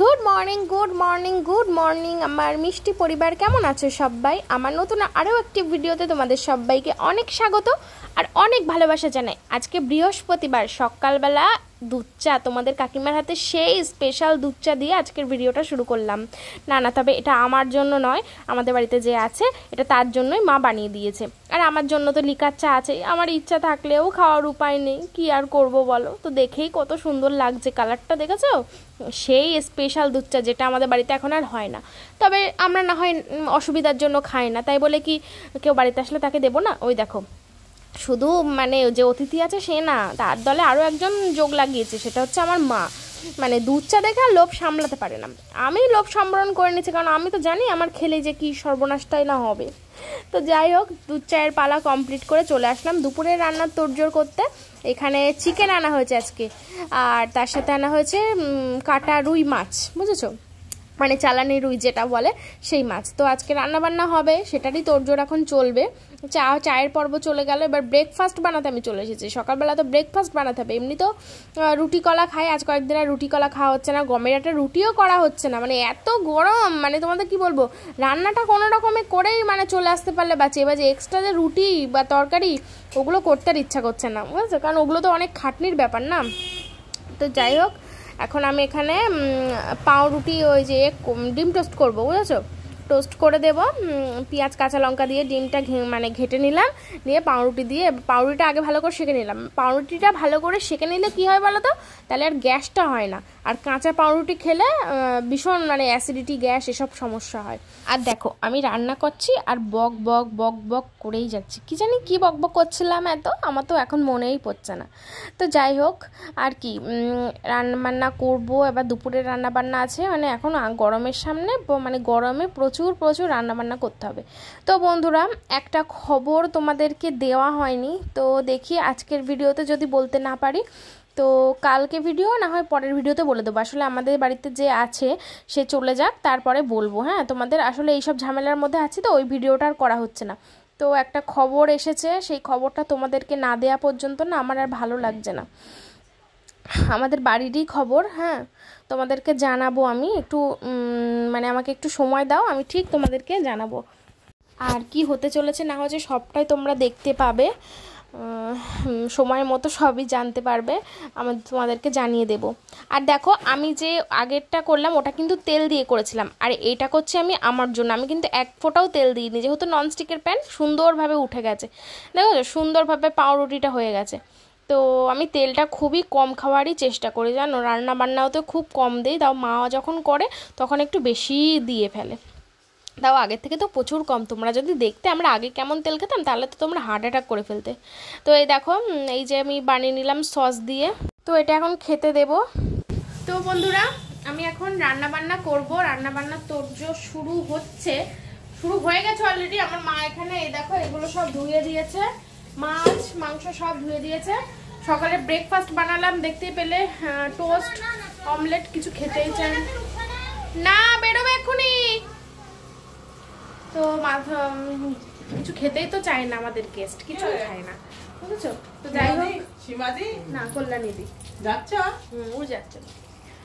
Good morning good morning good morning আমার মিষ্টি পরিবার। কেমন আছে সবাই? আমার নতুন আরও একটি ভিডিওতে তোমাদের সবাইকে অনেক স্বাগত আর অনেক ভালোবাসা জানাই। আজকে বৃহস্পতিবার, সকালবেলা দুধ চা তোমাদের কাকিমার হাতে সেই স্পেশাল দুধ চা দিয়ে আজকের ভিডিওটা শুরু করলাম। না না, তবে এটা আমার জন্য নয়, আমাদের বাড়িতে যে আছে, এটা তার জন্যই মা বানিয়ে দিয়েছে। আর আমার জন্য তো লিকার চা আছে, আমার ইচ্ছা থাকলেও খাওয়ার উপায় নেই, কি আর করব বলো? তো দেখেই কত সুন্দর লাগছে কালারটা দেখেছ? সেই স্পেশাল দুধ চা যেটা আমাদের বাড়িতে এখন আর হয় না। তবে আমরা না হয় অসুবিধার জন্য খাই না। তাই বলে কি, কেউ বাড়িতে আসলে তাকে দেবো না? ওই দেখো শুধু মানে যে অতিথি আছে সে না, তার দলে আরও একজন যোগ লাগিয়েছে, সেটা হচ্ছে আমার মা। মানে দুধ চা দেখে আর লোভ সামলাতে পারে না। আমি লোভ সম্বরণ করে নিচ্ছি কারণ আমি তো জানি আমার খেলে যে কি সর্বনাশটাই না হবে। তো যাই হোক, দুধ চায়ের পালা কমপ্লিট করে চলে আসলাম দুপুরে রান্নার তোড়জোড় করতে। এখানে চিকেন আনা হয়েছে আজকে, আর তার সাথে আনা হয়েছে কাটা রুই মাছ, বুঝেছ? মানে চালানি রুই যেটা বলে সেই মাছ। তো আজকে রান্না বান্না হবে, সেটারই তোড়জোড় এখন চলবে। চা, চায়ের পর্ব চলে গেল। এবার ব্রেকফাস্ট বানাতে আমি চলে এসেছি। সকালবেলা তো ব্রেকফাস্ট বানাতে হবে। এমনি তো রুটি কলা খাই। আজ কয়েকদিন আর রুটি কলা খাওয়া হচ্ছে না। গমের একটা রুটিও করা হচ্ছে না। মানে এত গরম! মানে তোমাদের কি বলব? রান্নাটা কোনো রকমে করেই মানে চলে আসতে পারলে বাঁচে এবার যে এক্সট্রা যে রুটি বা তরকারি, ওগুলো করতে আর ইচ্ছা করছে না। বুঝেছ? কারণ ওগুলো তো অনেক খাটনির ব্যাপার না। তো যাই হোক, এখন আমি এখানে পাউরুটি ওই যে ডিম টোস্ট করব। বুঝেছ? টোস্ট করে দেবো। পেঁয়াজ, কাঁচা লঙ্কা দিয়ে ডিমটা ঘে- মানে ঘেটে নিলাম। নিয়ে পাউরুটি দিয়ে পাউরুটিটা আগে ভালো করে সেঁকে নিলাম। পাউরুটিটা ভালো করে সেঁকে নিলে কি হয় বলো তো? তাহলে আর গ্যাসটা হয় না। আর কাঁচা পাউরুটি খেলে ভীষণ মানে অ্যাসিডিটি গ্যাস এসব সমস্যা হয়। আর দেখো, আমি রান্না করছি আর বক বক বক বক করেই যাচ্ছি। কি জানি কি বক বক করছিলাম এত? আমার তো এখন মনেই পড়ছে না। তো যাই হোক, আর কি রান্না বান্না করব। এবার দুপুরে রান্না বান্না আছে। মানে এখন গরমের সামনে মানে গরমে প্রচুর প্রচুর রান্না বান্না করতে হবে। তো বন্ধুরা, একটা খবর তোমাদেরকে দেওয়া হয়নি। তো দেখি আজকের ভিডিওতে যদি বলতে না পারি, তো কালকে ভিডিও, না হয় পরের ভিডিওতে বলে দেবো। আসলে আমাদের বাড়িতে যে আছে, সে চলে যাক, তারপরে বলব। হ্যাঁ তোমাদের আসলে এইসব ঝামেলার মধ্যে আছি তো, ওই ভিডিওটা আর করা হচ্ছে না। তো একটা খবর এসেছে, সেই খবরটা তোমাদেরকে না দেয়া পর্যন্ত না, আমার আর ভালো লাগছে না। আমাদের বাড়িরই খবর হ্যাঁ? তোমাদেরকে জানাব আমি, একটু মানে আমাকে একটু সময় দাও, আমি ঠিক তোমাদেরকে জানাব। আর কি হতে চলেছে না হচ্ছে সবটাই তোমরা দেখতে পাবে সময় মতো সবই জানতে পারবে আমার তোমাদেরকে জানিয়ে দেব। আর দেখো, আমি যে আগেরটা করলাম, ওটা কিন্তু তেল দিয়ে করেছিলাম, আর এইটা করছি আমি আমার জন্য। আমি কিন্তু এক ফোঁটাও তেল দিইনি, যেহেতু ননস্টিকের প্যান সুন্দরভাবে উঠে গেছে। দেখো, সুন্দরভাবে পাউরুটিটা হয়ে গেছে। তো আমি তেলটা খুবই কম খাওয়ারই চেষ্টা করি, জানো? রান্না বান্নাও তো খুব কম দিই, তাও মা যখন করে তখন একটু বেশি দিয়ে ফেলে। তাও আগের থেকে তো প্রচুর কম, তোমরা যদি দেখতে আমরা আগে কেমন তেল খেতাম তাহলে তো তোমরা হার্ট অ্যাটাক করে ফেলতে। তো এই দেখো এই যে আমি বানিয়ে নিলাম সস দিয়ে, তো এটা এখন খেতে দেব। তো বন্ধুরা, আমি এখন রান্না বান্না করব রান্না বান্নার তোরজো শুরু হচ্ছে, শুরু হয়ে গেছে অলরেডি আমার মা এখানে, এই দেখো, এগুলো সব ধুয়ে দিয়েছে। মাছ মাংস সব ধুয়ে দিয়েছে। সকালে ব্রেকফাস্ট বানালাম দেখতেই পেলে টোস্ট অমলেট কিছু খেতেই চাই না। বেরোবে এক্ষুনি। তো কিছু খেতেই তো চায় না আমাদের গেস্ট কিছু খায় না। বুঝেছ? তো যাই হোক। সীমাদি না কল্যাণী দি। যাচ্ছ? হুম ও যাচ্ছে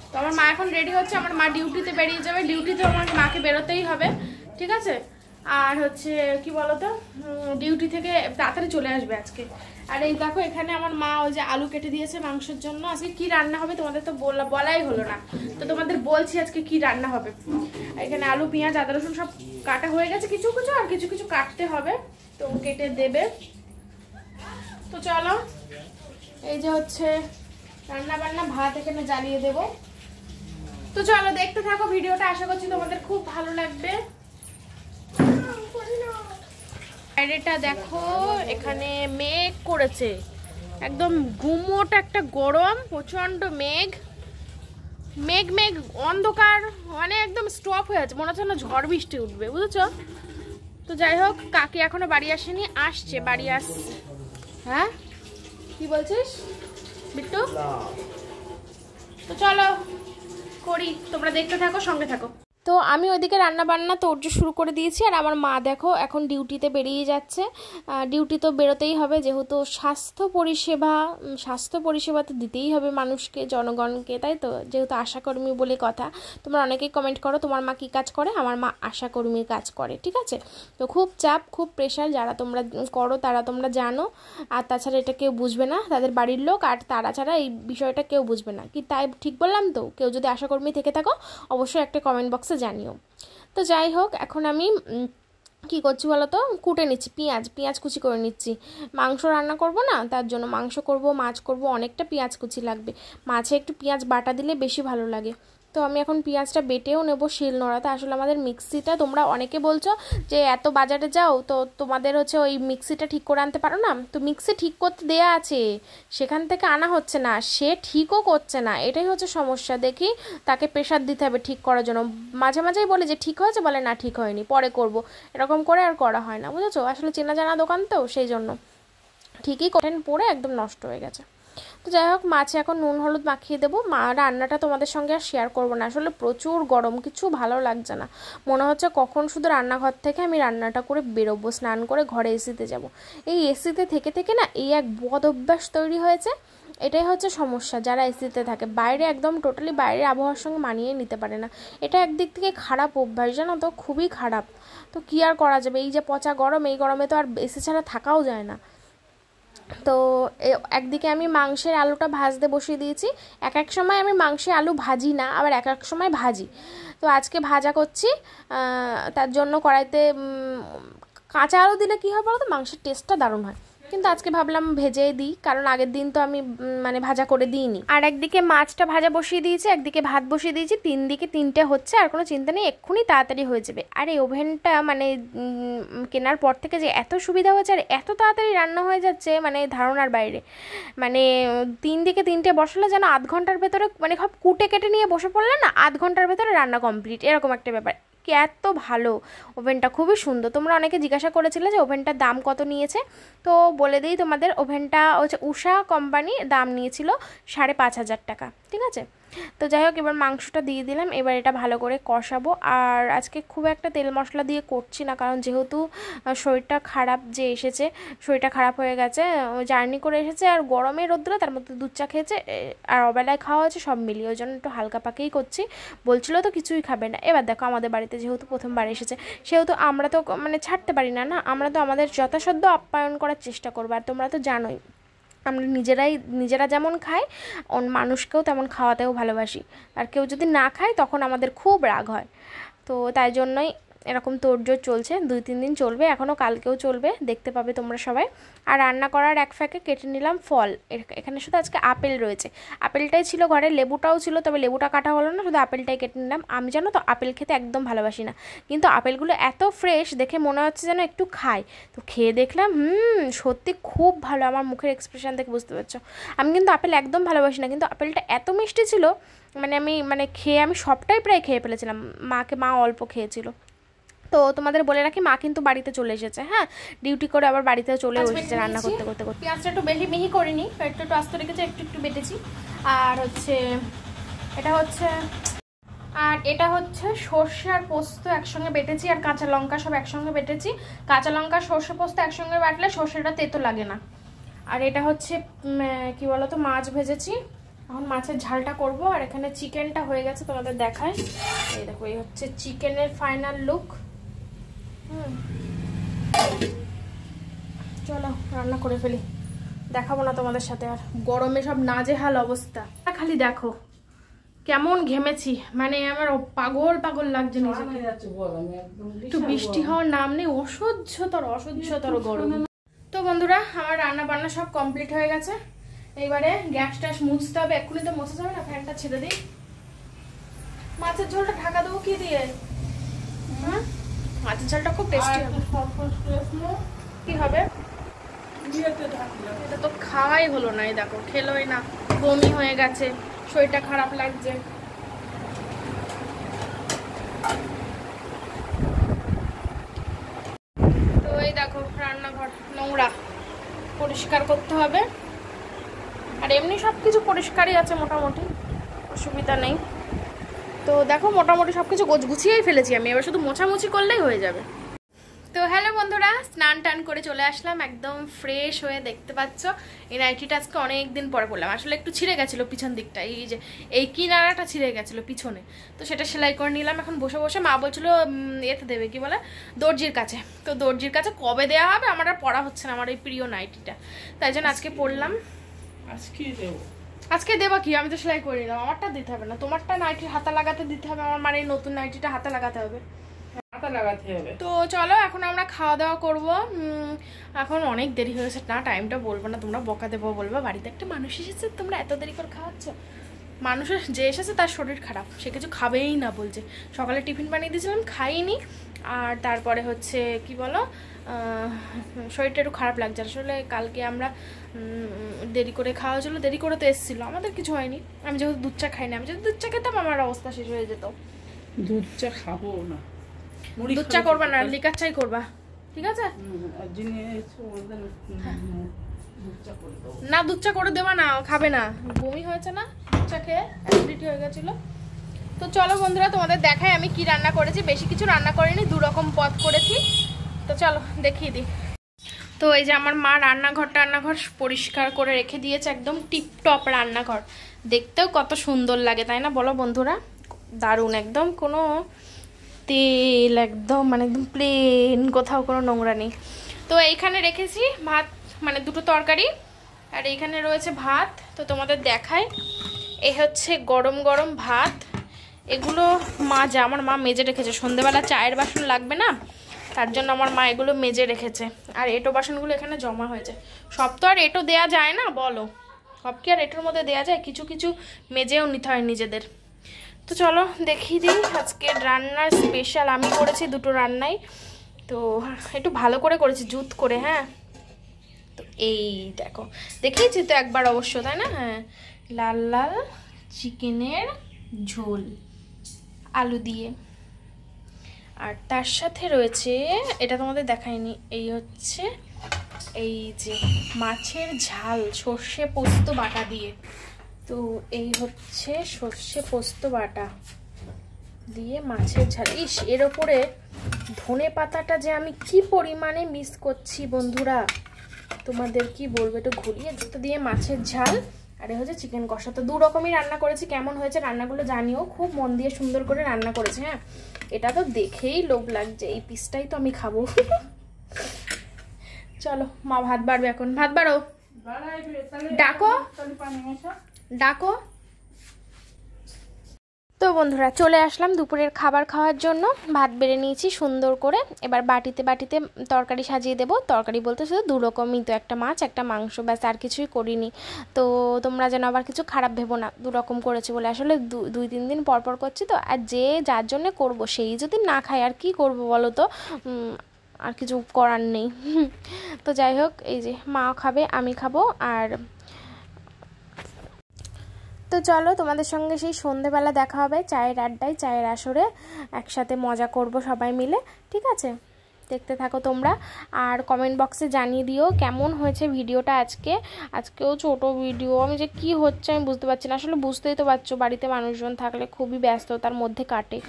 তো আমার মা এখন রেডি হচ্ছে আমার মা ডিউটিতে বেরিয়ে যাবে। ডিউটিতে আমার মাকে বেরোতেই হবে ঠিক আছে? আর হচ্ছে, কি বলতো? ডিউটি থেকে তাড়াতাড়ি চলে আসবে আজকে। আর এই দেখো, এখানে আমার মা ওই যে আলু কেটে দিয়েছে মাংসের জন্য। আজকে কি রান্না হবে তোমাদের তো বলা বলাই হলো না। তো তোমাদের বলছি আজকে কি রান্না হবে। এখানে আলু, পেঁয়াজ, আদা, রসুন সব কাটা হয়ে গেছে। কিছু কিছু আর কিছু কিছু কাটতে হবে। তো কেটে দেবে। তো চলো, এই যে হচ্ছে রান্না বান্না, ভাত এখানে জ্বালিয়ে দেব। তো চলো, দেখতে থাকো ভিডিওটা। আশা করছি তোমাদের খুব ভালো লাগবে। বাইরেটা দেখো এখানে মেঘ করেছে। একদম গুমোট একটা গরম প্রচণ্ড মেঘ। মেঘ মেঘ অন্ধকার মানে একদম স্টপ হয়ে আছে। মনে হচ্ছে না ঝড় বৃষ্টি উঠবে বুঝেছ? তো যাই হোক কাকি এখনও বাড়ি আসেনি আসছে বাড়ি আসছে হ্যাঁ? কি বলছিস? বিট্টু? তো চলো করি। তোমরা দেখতে থাকো সঙ্গে থাকো। তো আমি ওইদিকে রান্না বান্না তোর্য শুরু করে দিয়েছি, আর আমার মা দেখো এখন ডিউটিতে বেরিয়ে যাচ্ছে। ডিউটি তো বেরোতেই হবে, যেহেতু স্বাস্থ্য পরিষেবা স্বাস্থ্য পরিষেবা তো দিতেই হবে মানুষকে, জনগণকে, তাই তো? যেহেতু আশাকর্মী বলে কথা। তোমরা অনেকেই কমেন্ট করো, তোমার মা কী কাজ করে? আমার মা আশাকর্মীর কাজ করে, ঠিক আছে? তো খুব চাপ, খুব প্রেশার যারা তোমরা করো তারা তোমরা জানো। আর তাছাড়া এটা কেউ বুঝবে না, তাদের বাড়ির লোক, আর তারা ছাড়া এই বিষয়টা কেউ বুঝবে না। কি তাই ঠিক বললাম তো? কেউ যদি আশাকর্মী থেকে থাকো, অবশ্যই একটা কমেন্ট বক্সে জানিও। তো যাই হোক, এখন আমি কি করছি বলো তো কুটে নিচ্ছি, পেঁয়াজ পেঁয়াজ কুচি করে নিচ্ছি। মাংস রান্না করব না, তার জন্য মাংস করব, মাছ করব, অনেকটা পেঁয়াজ কুচি লাগবে। মাছে একটু পেঁয়াজ বাটা দিলে বেশি ভালো লাগে। তো আমি এখন পেঁয়াজটা বেটেও নেব শিল নোড়াতে। আসলে আমাদের মিক্সিটা তোমরা অনেকে বলছো যে, এত বাজারে যাও, তো তোমাদের হচ্ছে ওই মিক্সিটা ঠিক করে আনতে পারো না? তো মিক্সি ঠিক করতে দেয়া আছে, সেখান থেকে আনা হচ্ছে না, সে ঠিকও করছে না। এটাই হচ্ছে সমস্যা, দেখি তাকে প্রেশার দিতে হবে ঠিক করার জন্য। মাঝে মাঝেই বলে যে, ঠিক হয়েছে? বলে, না, ঠিক হয়নি, পরে করব। এরকম করে আর করা হয় না, বুঝেছ? আসলে চেনা জানা দোকান তো, সেই জন্য। ঠিকই কঠেন পরে একদম নষ্ট হয়ে গেছে। তো যাই হোক, মাছে এখন নুন, হলুদ মাখিয়ে দেবো। মা রান্নাটা তোমাদের সঙ্গে আর শেয়ার করব না। আসলে প্রচুর গরম, কিছু ভালো লাগছে না। মনে হচ্ছে কখন শুধু রান্নাঘর থেকে আমি রান্নাটা করে বেরোবো, স্নান করে ঘরে এসিতে যাব। এই এসিতে থেকে থেকে না এই এক বদ অভ্যাস তৈরি হয়েছে। এটাই হচ্ছে সমস্যা, যারা এসিতে থাকে। বাইরে একদম টোটালি বাইরের আবহাওয়ার সঙ্গে মানিয়ে নিতে পারে না। এটা একদিক থেকে খারাপ অভ্যাস, জানো তো? খুবই খারাপ। তো কী আর করা যাবে? এই যে পচা গরম, এই গরমে তো আর এসি ছাড়া থাকাও যায় না। তো একদিকে আমি মাংসের আলুটা ভাজতে বসিয়ে দিয়েছি। এক এক সময় আমি মাংসে আলু ভাজি না, আবার এক এক সময় ভাজি। তো আজকে ভাজা করছি তার জন্য কড়াইতে কাঁচা আলু দিলে কী হয় বলো তো মাংসের টেস্টটা দারুণ হয়। কিন্তু আজকে ভাবলাম ভেজে দিই, কারণ আগের দিন তো আমি মানে ভাজা করে দিইনি। আর একদিকে মাছটা ভাজা বসিয়ে দিয়েছি, একদিকে ভাত বসিয়ে দিয়েছি, তিন দিকে তিনটে হচ্ছে, আর কোনো চিন্তা নেই, এক্ষুনি তাড়াতাড়ি হয়ে যাবে। আর এই ওভেনটা মানে কেনার পর থেকে যে এত সুবিধা হয়েছে, আর এত তাড়াতাড়ি রান্না হয়ে যাচ্ছে মানে ধারণার বাইরে। মানে তিন দিকে তিনটে বসালে যেন আধ ঘণ্টার ভেতরে মানে সব কুটে কেটে নিয়ে বসে পড়লে না, আধ ঘণ্টার ভেতরে রান্না কমপ্লিট। এরকম একটা ব্যাপার। কি এত ভালো ওভেনটা, খুবই সুন্দর। তোমরা অনেকে জিজ্ঞাসা করেছিলে যে ওভেনটার দাম কত নিয়েছে? তো বলে দিই তোমাদের, ওভেনটা হচ্ছে উষা কোম্পানি দাম নিয়েছিল সাড়ে পাঁচ হাজার টাকা, ঠিক আছে? তো যাই হোক, এবার মাংসটা দিয়ে দিলাম। এবার এটা ভালো করে কষাবো। আর আজকে খুব একটা তেল মশলা দিয়ে করছি না, কারণ যেহেতু শরীরটা খারাপ যে এসেছে, শরীরটা খারাপ হয়ে গেছে জার্নি করে এসেছে, আর গরমে রোদ্রে, তার মধ্যে দুধ চা খেয়েছে আর অবেলায় খাওয়া হয়েছে, সব মিলিয়ে ওই জন্য একটু হালকা পাকেই করছি। বলছিল তো কিছুই খাবে না। এবার দেখো, আমাদের বাড়িতে যেহেতু প্রথমবার এসেছে, সেহেতু আমরা তো মানে ছাড়তে পারি না না? আমরা তো আমাদের যথাসাধ্য আপ্যায়ন করার চেষ্টা করব। আর তোমরা তো জানোই আমরা নিজেরাই, নিজেরা যেমন খাই মানুষকেও তেমন খাওয়াতেও ভালোবাসি। আর কেউ যদি না খায়, তখন আমাদের খুব রাগ হয়। তো তাই জন্যই এরকম তোড়জোড় চলছে, দুই, তিন দিন চলবে, এখনও কালকেও চলবে, দেখতে পাবে তোমরা সবাই। আর রান্না করার এক ফ্যাকে কেটে নিলাম ফল। এখানে শুধু আজকে আপেল রয়েছে। আপেলটাই ছিল ঘরে, লেবুটাও ছিল, তবে লেবুটা কাটা হলো না, শুধু আপেলটাই কেটে নিলাম। আমি জানো তো, আপেল খেতে একদম ভালোবাসি না। কিন্তু আপেলগুলো এত ফ্রেশ, দেখে মনে হচ্ছে যেন একটু খাই। তো খেয়ে দেখলাম, হুম, সত্যি খুব ভালো, আমার মুখের এক্সপ্রেশন দেখে বুঝতে পারছ। আমি কিন্তু আপেল একদম ভালোবাসি না, কিন্তু আপেলটা এত মিষ্টি ছিল মানে আমি মানে খেয়ে আমি সবটাই প্রায় খেয়ে ফেলেছিলাম। মাকে, মা অল্প খেয়েছিল। তো তোমাদের বলে রাখি মা কিন্তু বাড়িতে চলে এসেছে হ্যাঁ? ডিউটি করে আবার বাড়িতে চলে এসেছে রান্না করতে করতে করতে। পেঁয়াজটা একটু বেশি মিহি করিনি একটু একটু আস্তে রেখেছি একটু একটু বেটেছি। আর হচ্ছে এটা হচ্ছে আর এটা হচ্ছে সর্ষে আর পোস্ত একসঙ্গে বেটেছি আর কাঁচা লঙ্কা সব একসঙ্গে বেটেছি। কাঁচা লঙ্কা সর্ষে পোস্ত একসঙ্গে বাটলে সর্ষেটা তেতো লাগে না। আর এটা হচ্ছে কি বলতো মাছ ভেজেছি। এখন মাছের ঝালটা করব আর এখানে চিকেনটা হয়ে গেছে তোমাদের দেখায়। এই দেখো এই হচ্ছে চিকেনের ফাইনাল লুক চলো রান্না করে ফেলি। দেখাবো না তোমাদের সাথে আর। গরমে সব নাজেহাল অবস্থা। খালি দেখো কেমন ঘেমেছি। মানে আমার পাগল পাগল লাগছে একটু বৃষ্টি হওয়ার নাম নেই অসহ্যতর অসহ্যতর গরম। তো বন্ধুরা আমার রান্না বান্না সব কমপ্লিট হয়ে গেছে। এইবারে গ্যাস ট্যাস মুছতে হবে এক্ষুনি তো মুছে যাবে না ফ্যানটা ছেড়ে দিই। মাছের ঝোলটা ঢাকা দেবো কি দিয়ে? হ্যাঁ মাছের ঝালটা খুব টেস্টি হবে। কি হবে? এটা তো খাওয়াই হলো না এই দেখো খেলোই না বমি হয়ে গেছে শরীরটা খারাপ লাগছে। তো এই দেখো রান্নাঘর নোংরা পরিষ্কার করতে হবে। আর এমনি সব কিছু পরিষ্কারই আছে মোটামুটি অসুবিধা নেই। তো দেখো মোটামুটি সব কিছু গুছিয়েই ফেলেছি আমি। এবার শুধু মোছামুছি করলেই হয়ে যাবে। তো হ্যালো বন্ধুরা, স্নান টান করে চলে আসলাম একদম ফ্রেশ হয়ে দেখতে পাচ্ছ। এই নাইটিটা আজকে অনেক দিন পরে পড়লাম আসলে একটু ছিঁড়ে গেছিল পিছন দিকটা। এই যে, এই কিনারাটা ছিঁড়ে গেছিল পিছনে। তো সেটা সেলাই করে নিলাম। এখন বসে বসে মা বলছিল এতে দেবে, কি বলে? দর্জির কাছে। তো দর্জির কাছে কবে দেওয়া হবে আমার আর পড়া হচ্ছে না আমার এই প্রিয় নাইটিটা তাই জন্য আজকে পড়লাম আজকে দেবো। আজকে দেবা কি? আমি তো সেলাই করে নিলাম। আমারটা দিতে হবে না। তোমারটা নাইটির হাতা লাগাতে দিতে হবে। আমার মানে নতুন নাইটিটা হাতে লাগাতে হবে। মাথা লাগাতে হবে। তো চলো এখন আমরা খাওয়া দাওয়া করব। এখন অনেক দেরি হয়েছে না টাইমটা বলব না। তোমরা বকা দেবো বলব। বাড়িতে একটা মানুষ এসেছে। তোমরা এত দেরি করে খাওয়াচ্ছ? মানুষের যে এসেছে তার শরীর খারাপ। সে কিছু খাবেই না বলছে। সকালে টিফিন বানিয়ে দিয়েছিলাম খাইনি। আর তারপরে হচ্ছে কি বলো? শরীরটা একটু খারাপ লাগছে। আসলে কালকে আমরা দেরি করে খাওয়া ছিল দেরি করে তো এসেছিল। আমাদের কিছু হয়নি। আমি যেহেতু দুধ চা খাইনি আমি যদি দুধ চা খেতাম আমার অবস্থা শেষ হয়ে যেত। দুধ চা খাব না। দুধ চা করবা না লিকার চাই করবা। ঠিক আছে? না দুধ চা করে দেবা না খাবে না। বমি হয়েছে না দুধ চা খেয়ে অ্যাসিডিটি হয়ে গেছিল। তো চলো বন্ধুরা, তোমাদের দেখাই আমি কি রান্না করেছি। বেশি কিছু রান্না করিনি দু রকম পদ করেছি। তো চলো, দেখিয়ে দিই। তো এই যে আমার মা রান্নাঘর টান্নাঘর পরিষ্কার করে রেখে দিয়েছে, একদম টিপটপ রান্নাঘর। দেখতেও কত সুন্দর লাগে, তাই না? বলো বন্ধুরা। দারুণ, একদম কোনো তেল, একদম মানে একদম প্লেন কোথাও কোনো নোংরা নেই। তো এইখানে রেখেছি ভাত মানে দুটো তরকারি। আর এইখানে রয়েছে ভাত। তো তোমাদের দেখায় এ হচ্ছে গরম গরম ভাত। এগুলো মা যা, আমার মা মেজে রেখেছে। সন্ধেবেলা চায়ের বাসন লাগবে না, তার জন্য আমার মা এগুলো মেজে রেখেছে। আর এটো বাসনগুলো এখানে জমা হয়েছে। সব তো আর এটো দেয়া যায় না, বলো। সব কি আর এটোর মধ্যে দেয়া যায়? কিছু কিছু মেজেও নিতে হয় নিজেদের। তো চলো, দেখিয়ে দিই আজকে রান্নার স্পেশাল আমি করেছি দুটো রান্নাই। তো একটু ভালো করে করেছি, জুত করে হ্যাঁ? তো এই দেখো, দেখিয়েছি তো একবার অবশ্য, তাই না? হ্যাঁ লাল লাল চিকেনের ঝোল। আলু দিয়ে। আর তার সাথে রয়েছে, এটা তোমাদের দেখায়নি এই হচ্ছে এই যে মাছের ঝাল, সর্ষে পোস্ত বাটা দিয়ে। তো এই হচ্ছে সর্ষে পোস্ত বাটা দিয়ে মাছের ঝাল। ইস, এর ওপরে ধনে পাতাটা যে আমি কি পরিমাণে মিস করছি বন্ধুরা। তোমাদের কি বলব, একটু ঘুরিয়ে দিয়ে মাছের ঝাল। আর এ হচ্ছে চিকেন কষা। তো দু রকমই রান্না করেছি কেমন হয়েছে রান্নাগুলো জানিও খুব মন দিয়ে সুন্দর করে রান্না করেছে হ্যাঁ? এটা তো দেখেই লোভ লাগছে এই পিসটাই তো আমি খাব। চলো মা ভাত বাড়বে এখন। ভাত বাড়ো? ডাকো। ডাকো। তো বন্ধুরা চলে আসলাম দুপুরের খাবার খাওয়ার জন্য। ভাত বেড়ে নিয়েছি সুন্দর করে। এবার বাটিতে বাটিতে তরকারি সাজিয়ে দেবো। তরকারি বলতে শুধু দু রকমই তো, একটা মাছ, একটা মাংস, ব্যাস, আর কিছুই করিনি। তো তোমরা যেন আবার কিছু খারাপ ভেবো না, দু রকম করেছি বলে। আসলে দুই, তিন দিন পর পর করছি তো, আর যে যার জন্যে করব, সেই যদি না খায়, আর কি করব বলো তো? আর কিছু করার নেই। তো যাই হোক, এই যে মা খাবে, আমি খাব, আর তো চলো তোমাদের সঙ্গে সেই সন্ধেবেলা দেখা হবে, চায়ের আড্ডায়, চায়ের আসরে। একসাথে মজা করব সবাই মিলে, ঠিক আছে? দেখতে থাকো তোমরা। আর কমেন্ট বক্সে জানিয়ে দিও কেমন হয়েছে ভিডিওটা আজকে। আজকেও ছোট ভিডিও আমি যে কি হচ্ছে আমি বুঝতে পারছি না। আসলে বুঝতেই তো পারছ, বাড়িতে মানুষজন থাকলে খুবই ব্যস্ততার মধ্যে কাটে।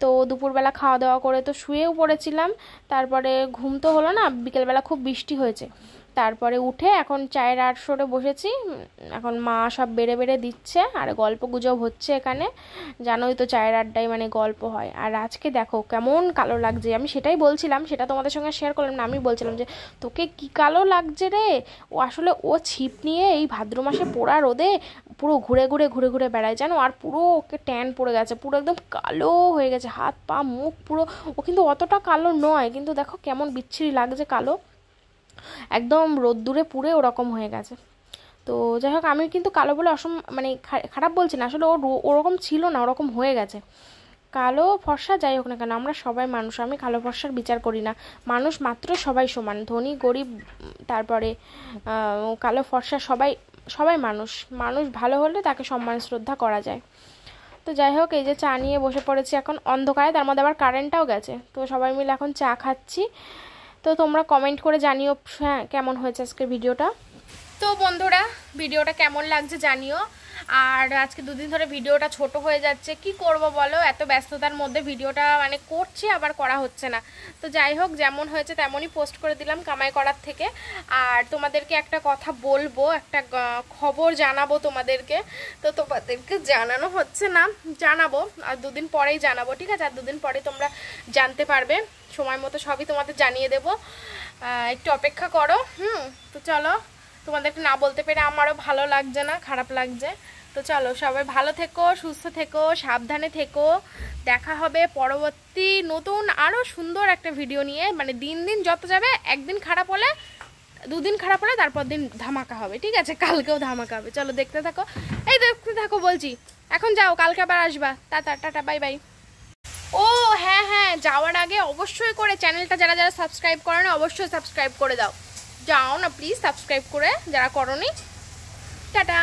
তো দুপুরবেলা খাওয়া দাওয়া করে তো শুয়েও পড়েছিলাম। তারপরে ঘুম তো হলো না, বিকেলবেলা খুব বৃষ্টি হয়েছে। তারপরে উঠে এখন চায়ের আট সরে বসেছি এখন মা সব বেড়ে বেড়ে দিচ্ছে, আর গল্প গুজব হচ্ছে এখানে। জানোই তো চায়ের আড্ডায় মানে গল্প হয়। আর আজকে দেখো কেমন কালো লাগছে। আমি সেটাই বলছিলাম, সেটা তোমাদের সঙ্গে শেয়ার করলাম না, আমি বলছিলাম যে তোকে কি কালো লাগছে রে? ও আসলে ও ছিপ নিয়ে এই ভাদ্র মাসে পোড়া রোদে পুরো ঘুরে ঘুরে ঘুরে ঘুরে বেড়ায়, জানো? আর পুরো ওকে ট্যান পড়ে গেছে, পুরো একদম কালো হয়ে গেছে, হাত পা মুখ পুরো, ও কিন্তু অতটা কালো নয়, কিন্তু দেখো কেমন বিচ্ছিরি লাগছে কালো। একদম রোদ্দুরে পুড়ে ওরকম হয়ে গেছে। তো যাই হোক, আমি কিন্তু কালো বলে অসম মানে খারাপ বলছি না, আসলে ওর ওরকম ছিল না, ওরকম হয়ে গেছে। কালো ফর্সা যাই হোক না কেন, আমরা সবাই মানুষ, আমি কালো ফর্সার বিচার করি না। মানুষ মাত্র সবাই সমান, ধনী, গরিব, তারপরে কালো ফর্সা সবাই সবাই মানুষ। মানুষ ভালো হলে তাকে সম্মান, শ্রদ্ধা করা যায়। তো যাই হোক, এই যে চা নিয়ে বসে পড়েছি এখন অন্ধকারে, তার মধ্যে আবার কারেন্টটাও গেছে। তো সবাই মিলে এখন চা খাচ্ছি। তো তোমরা কমেন্ট করে জানিও হ্যাঁ কেমন হয়েছে আজকে ভিডিওটা তো বন্ধুরা ভিডিওটা কেমন লাগছে জানিও। আর আজকে দুদিন ধরে ভিডিওটা ছোট হয়ে যাচ্ছে। কি করব বলো? এত ব্যস্ততার মধ্যে ভিডিওটা মানে করছি, আবার করা হচ্ছে না। তো যাই হোক, যেমন হয়েছে তেমনই পোস্ট করে দিলাম কামাই করার থেকে। আর তোমাদেরকে একটা কথা বলব, একটা খবর জানাব তোমাদেরকে। তো তোমাদেরকে জানানো হচ্ছে না, জানাব। আর দুদিন পরেই জানাব, ঠিক আছে? আর দুদিন পরে তোমরা জানতে পারবে। সময় মতো সবই তোমাদের জানিয়ে দেবো। একটু অপেক্ষা করো, হুম? তো চলো, তোমাদেরকে না বলতে পেরে আমারও ভালো লাগছে না, খারাপ লাগছে। তো চলো সবাই ভালো থেকো, সুস্থ থেকো, সাবধানে থেকো। দেখা হবে পরবর্তী নতুন আরও সুন্দর একটা ভিডিও নিয়ে। মানে দিন দিন যত যাবে, একদিন খারাপ হলে, দুদিন খারাপ হলে তারপর দিন ধামাকা হবে, ঠিক আছে? কালকেও ধামাকা হবে। চলো দেখতে থাকো। এই দেখতে থাকো বলছি, এখন যাও, কালকে আবার আসবা। Tata tata, bye bye. ও হ্যাঁ হ্যাঁ যাওয়ার আগে অবশ্যই করে চ্যানেলটা যারা যারা সাবস্ক্রাইব করে না, অবশ্যই সাবস্ক্রাইব করে দাও। যাও না প্লিজ সাবস্ক্রাইব করে, যারা করনি। টাটা।